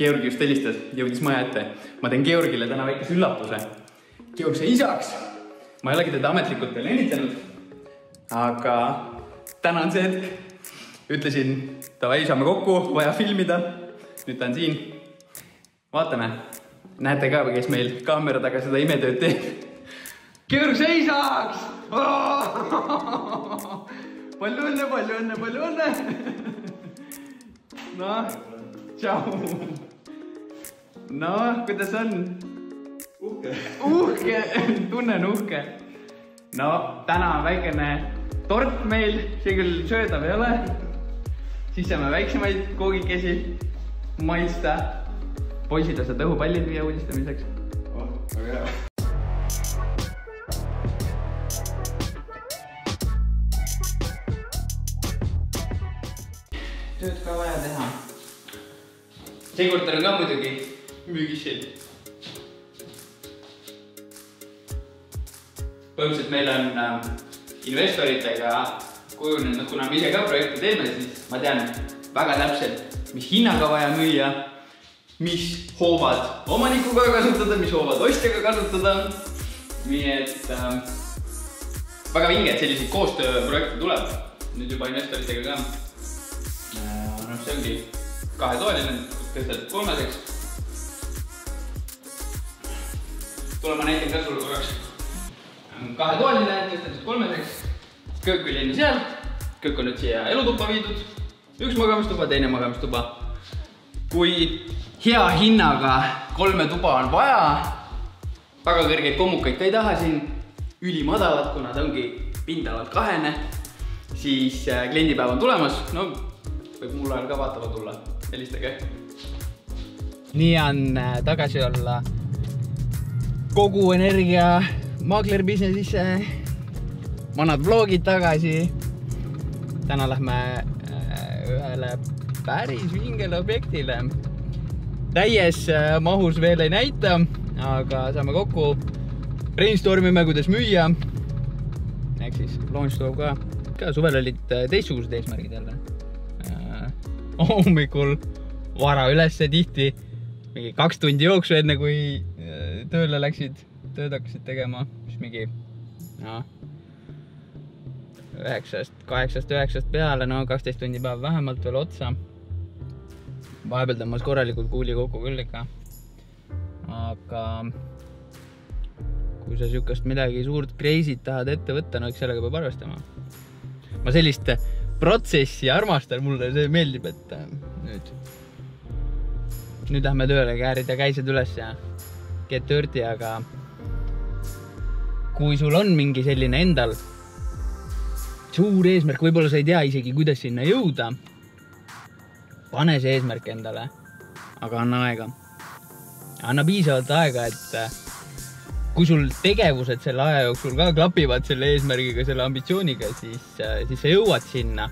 Georg just helistas, jõudis maja ette. ma teen Georgile täna väikese üllatuse. Georg sai isaks. ma ei olegi teda ametlikult veel õnnitlenud. aga täna on see hetk. ütlesin, davai, saame kokku, vaja filmida. nüüd ta on siin. vaatame, näete ka, kes meil kaamera taga seda imetööd teeb. Georg sai isaks. palju õnne, palju õnne, palju õnne. noh, tšau. noh, kuidas on? uhke. uhke, tunnen uhke. no täna on väikene tort meil, see küll söödav ei ole. siis saame väiksemaid koogikesi maitsta. poisid lasevad õhupallid viia uudistamiseks. oh, väga hea. tööd ka vaja teha. See korter on ka muidugi müügis siin. põhimõtteliselt meil on äh, investoritega kujunenud, kuna me ise ka projekte teeme, siis ma tean väga täpselt, mis hinnaga vaja müüa, mis hoovad omanikuga kasutada, mis hoovad ostjaga kasutada. nii et äh, väga vinge, et selliseid koostööprojekte tuleb nüüd juba investoritega ka noh, see ongi kahetoaline, tõstad kolmeseks. tule ma näitan ka sulle korraks. kahetoaline, tõstad siis kolmeseks. köök oli enne seal, köök on nüüd siia elutuppa viidud. üks magamistuba, teine magamistuba. kui hea hinnaga kolme tuba on vaja, väga kõrgeid kommukaid ka ei taha siin, ülimadalat, kuna ta ongi pindalalt kahene, siis äh, kliendipäev on tulemas, no võib mul ajal ka vaatama tulla, helistage. nii on äh, tagasi olla kogu energia maakler business'isse, vanad vlogid tagasi. täna lähme äh, ühele päris vingele objektile. täies äh, mahus veel ei näita, aga saame kokku, brainstorm ime, kuidas müüa. ehk siis launch tuleb ka, ka suvel olid teistsugused eesmärgid jälle hommikul vara ülesse tihti, mingi kaks tundi jooksu, enne kui äh, tööle läksid, tööd hakkasid tegema, siis mingi noh, üheksast, kaheksast, üheksast peale, no kaksteist tundi päev vähemalt veel otsa. vahepeal tõmbas korralikult kuuli kokku küll ikka. aga kui sa siukest midagi suurt crazy't tahad ette võtta, no eks sellega peab arvestama. ma sellist protsessi armastan, mulle see meeldib, et äh, nüüd, nüüd lähme tööle, käärida käised üles ja get dirty, aga kui sul on mingi selline endal suur eesmärk, võib-olla sa ei tea isegi, kuidas sinna jõuda. pane see eesmärk endale, aga anna aega. anna piisavalt aega, et äh, kui sul tegevused selle aja jooksul ka klapivad selle eesmärgiga, selle ambitsiooniga, siis, siis sa jõuad sinna.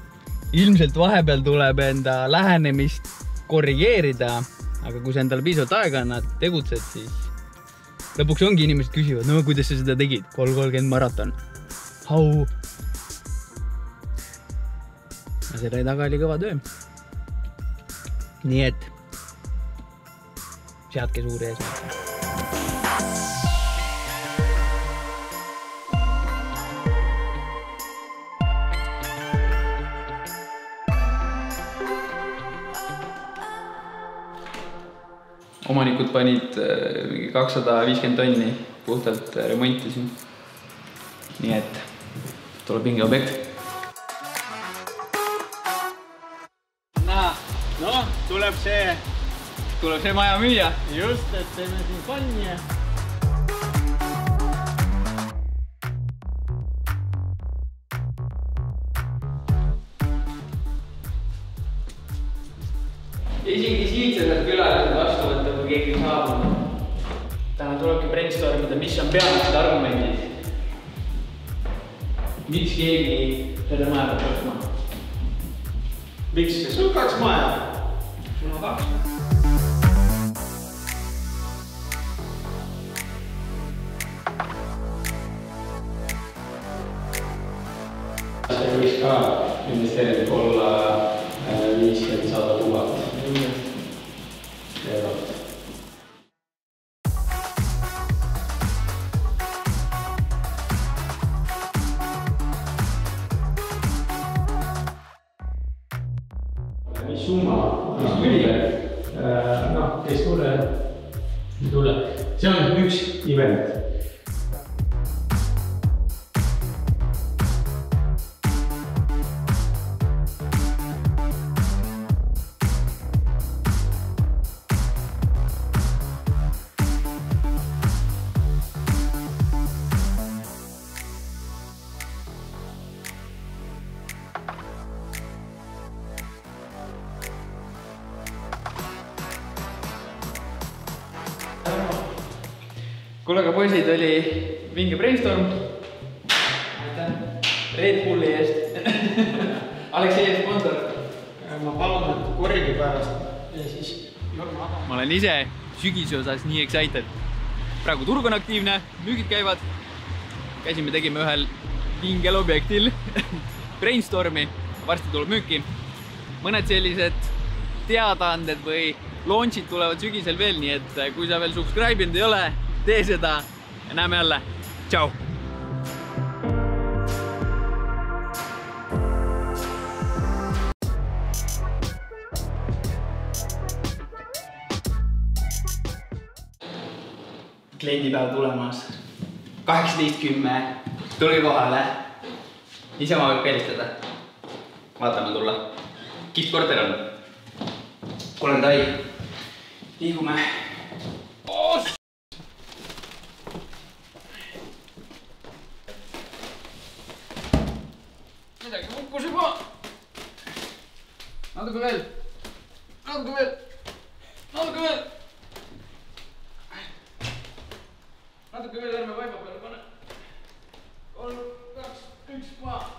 ilmselt vahepeal tuleb enda lähenemist korrigeerida, aga kui sa endale piisavalt aega annad, tegutsed, siis lõpuks ongi inimesed küsivad, no kuidas sa seda tegid, kolm kolmkümmend maraton. How? ja selle taga oli kõva töö. nii et seadke suuri eesmärke. Omanikud panid äh, mingi kakssada viiskümmend tonni puhtalt äh, remonti siin. nii et tuleb vinge objekt. noh, tuleb see, tuleb see maja müüa. just, et teeme siin fanni ja. isegi siit sa saad kui keegi on saabunud. täna tulebki brainstorm ida, mis on peamised argumendid. miks keegi selle maja peab ostma? miks, sul on kaks maja. sul on kaks. see võiks ka investeering olla mis summa, mis tuli, noh, kes tuleb, ei tule. see on üks event. kuule, aga poisid, oli vinge brainstorm. aitäh Red Bulli eest. Aleksei sponsor. ma palun, et korgi pärast ja siis Jorma Adam. ma olen ise sügise osas nii excited. praegu turg on aktiivne, müügid käivad. käisime, tegime ühel vingel objektil brainstormi, varsti tuleb müüki. mõned sellised teadaanded või launch'id tulevad sügisel veel, nii et kui sa veel subscribe inud ei ole, tee seda ja näeme jälle. tšau. kliendipäev tulemas, kaheksateist kümme, tulge kohale. niisama võib ka helistada. vaatame tulla. kihvt korter on. olen Tai. liigume. midagi Hadi Güvel. Hadi Güvel. Hadi Güvel. Hadi Güvel erme vaipa päälle, pane. Kolm, kaks, üks, maa.